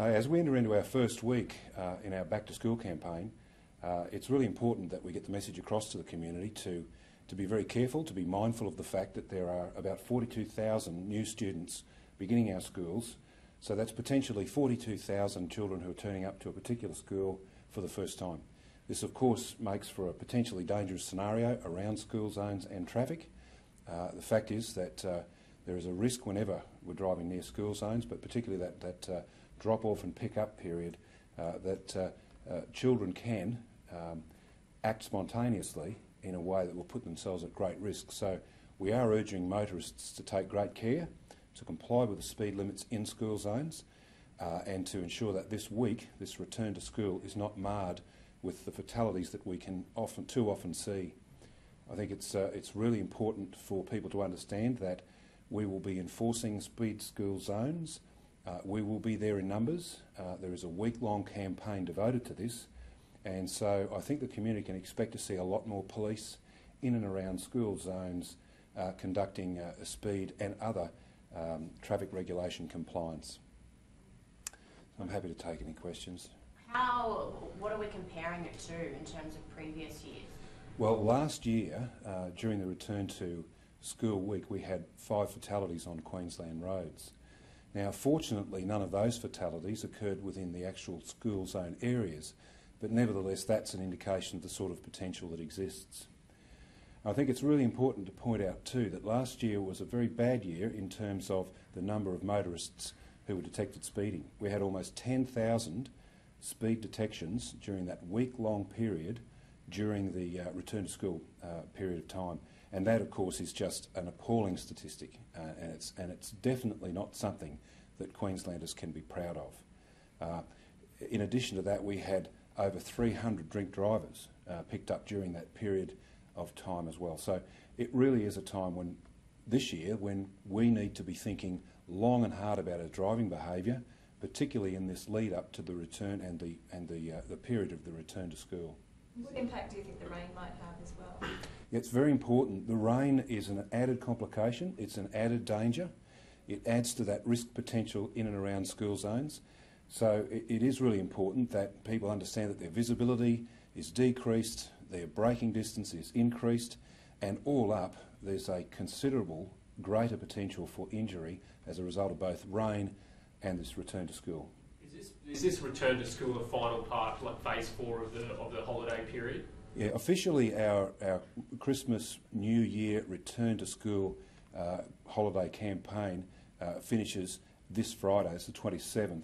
Uh, as we enter into our first week uh, in our back to school campaign, uh, it's really important that we get the message across to the community to, to be very careful, to be mindful of the fact that there are about 42,000 new students beginning our schools. So that's potentially 42,000 children who are turning up to a particular school for the first time. This, of course, makes for a potentially dangerous scenario around school zones and traffic. Uh, the fact is that uh, there is a risk whenever we're driving near school zones, but particularly that, that uh, drop off and pick up period, uh, that uh, uh, children can um, act spontaneously in a way that will put themselves at great risk. So we are urging motorists to take great care, to comply with the speed limits in school zones, uh, and to ensure that this week, this return to school, is not marred with the fatalities that we can often, too often see. I think it's, uh, it's really important for people to understand that we will be enforcing speed school zones uh, we will be there in numbers. Uh, there is a week-long campaign devoted to this, and so I think the community can expect to see a lot more police in and around school zones uh, conducting uh, speed and other um, traffic regulation compliance. I'm happy to take any questions. How, what are we comparing it to in terms of previous years? Well, last year, uh, during the return to school week, we had five fatalities on Queensland roads. Now, fortunately, none of those fatalities occurred within the actual school zone areas, but nevertheless, that's an indication of the sort of potential that exists. I think it's really important to point out too that last year was a very bad year in terms of the number of motorists who were detected speeding. We had almost 10,000 speed detections during that week-long period during the uh, return to school uh, period of time. And that, of course, is just an appalling statistic, uh, and, it's, and it's definitely not something that Queenslanders can be proud of. Uh, in addition to that, we had over 300 drink drivers uh, picked up during that period of time as well. So it really is a time when, this year, when we need to be thinking long and hard about our driving behaviour, particularly in this lead up to the return and the, and the, uh, the period of the return to school. What impact do you think the rain might have as well? It's very important. The rain is an added complication, it's an added danger. It adds to that risk potential in and around school zones. So it, it is really important that people understand that their visibility is decreased, their braking distance is increased, and all up, there's a considerable greater potential for injury as a result of both rain and this return to school. Is this, is this return to school the final part, like phase four of the, of the holiday period? Yeah, officially our, our Christmas, New Year, return to school uh, holiday campaign uh, finishes this Friday, it's the 27th.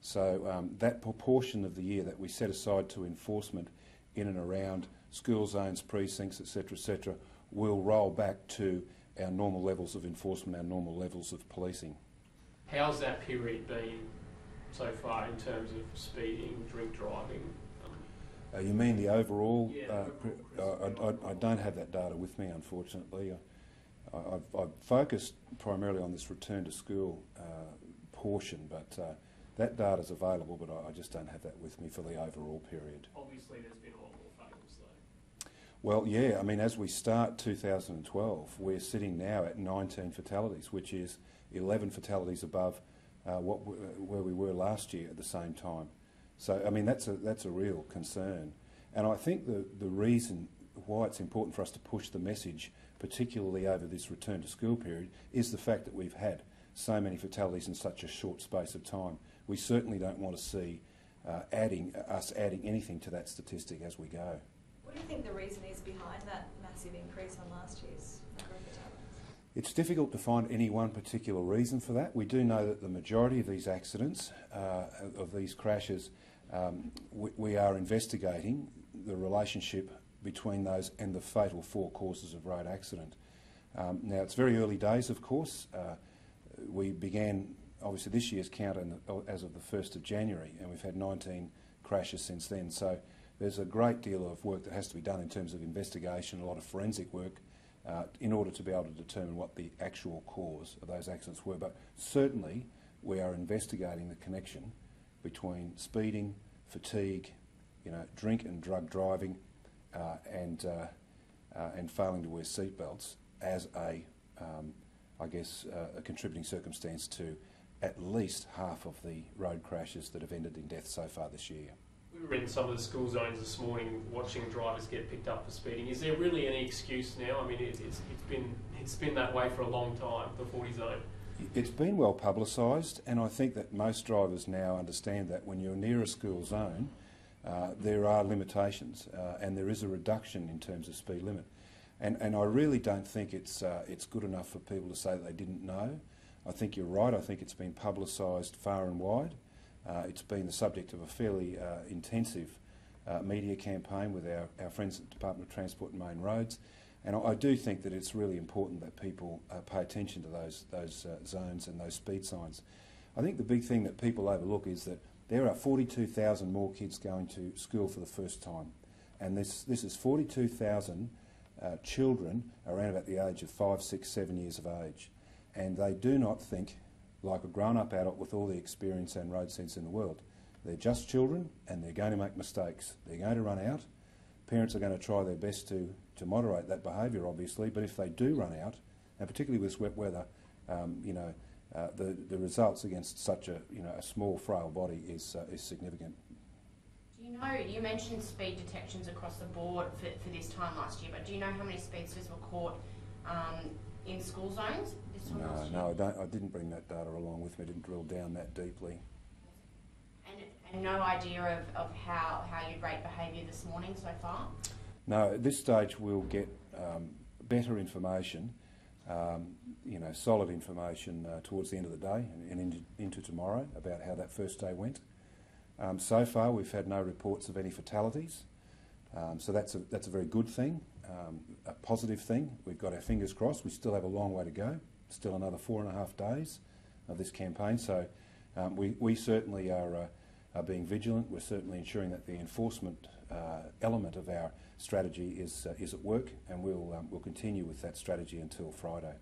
So um, that proportion of the year that we set aside to enforcement in and around school zones, precincts, etc., etc., will roll back to our normal levels of enforcement, our normal levels of policing. How's that period been so far in terms of speeding, drink driving, uh, you mean the overall? Yeah, uh, I, I, I, don't have that data with me, unfortunately. I, have I've focused primarily on this return to school uh, portion, but uh, that data is available, but I, I, just don't have that with me for the overall period. Obviously, there's been a lot more though. Well, yeah, I mean, as we start 2012, we're sitting now at 19 fatalities, which is 11 fatalities above uh, what where we were last year at the same time. So, I mean, that's a, that's a real concern. And I think the, the reason why it's important for us to push the message, particularly over this return to school period, is the fact that we've had so many fatalities in such a short space of time. We certainly don't want to see uh, adding, uh, us adding anything to that statistic as we go. What do you think the reason is behind that massive increase on last year's? It's difficult to find any one particular reason for that. We do know that the majority of these accidents, uh, of these crashes, um, we, we, are investigating the relationship between those and the fatal four causes of road accident. Um, now, it's very early days, of course. Uh, we began, obviously, this year's count the, as of the 1st of January, and we've had 19 crashes since then. So there's a great deal of work that has to be done in terms of investigation, a lot of forensic work, uh, in order to be able to determine what the actual cause of those accidents were. But certainly, we are investigating the connection between speeding, fatigue, you know, drink and drug driving, uh, and uh, uh, and failing to wear seatbelts as a, um, I guess, a contributing circumstance to at least half of the road crashes that have ended in death so far this year. We were in some of the school zones this morning watching drivers get picked up for speeding. Is there really any excuse now? I mean, it, it's, it's been it's been that way for a long time. The 40 zone. It's been well publicised, and I think that most drivers now understand that when you're near a school zone, uh, there are limitations uh, and there is a reduction in terms of speed limit. And, and I really don't think it's, uh, it's good enough for people to say that they didn't know. I think you're right. I think it's been publicised far and wide. Uh, it's been the subject of a fairly uh, intensive uh, media campaign with our, our friends at the Department of Transport and Main Roads. And I, do think that it's really important that people uh, pay attention to those, those uh, zones and those speed signs. I think the big thing that people overlook is that there are 42,000 more kids going to school for the first time. And this, this is 42,000 uh, children around about the age of five, six, seven years of age. And they do not think like a grown up adult with all the experience and road sense in the world. They're just children and they're going to make mistakes. They're going to run out. Parents are going to try their best to, to moderate that behaviour, obviously, but if they do run out, and particularly with wet weather, um, you know, uh, the, the results against such a, you know, a small, frail body is, uh, is significant. Do you know, you mentioned speed detections across the board for, for this time last year, but do you know how many speedsters were caught um, in school zones this No, no, I, don't, I didn't bring that data along with me, I didn't drill down that deeply. And, and no idea of, of how, how you'd rate behaviour this morning so far? No, at this stage we'll get um, better information, um, you know, solid information uh, towards the end of the day and, and into, into tomorrow about how that first day went. Um, so far, we've had no reports of any fatalities, um, so that's a, that's a very good thing, um, a positive thing. We've got our fingers crossed. We still have a long way to go, still another four and a half days of this campaign. So um, we, we certainly are, uh, are being vigilant. We're certainly ensuring that the enforcement uh, element of our strategy is, uh, is at work, and we'll, um, we'll continue with that strategy until Friday.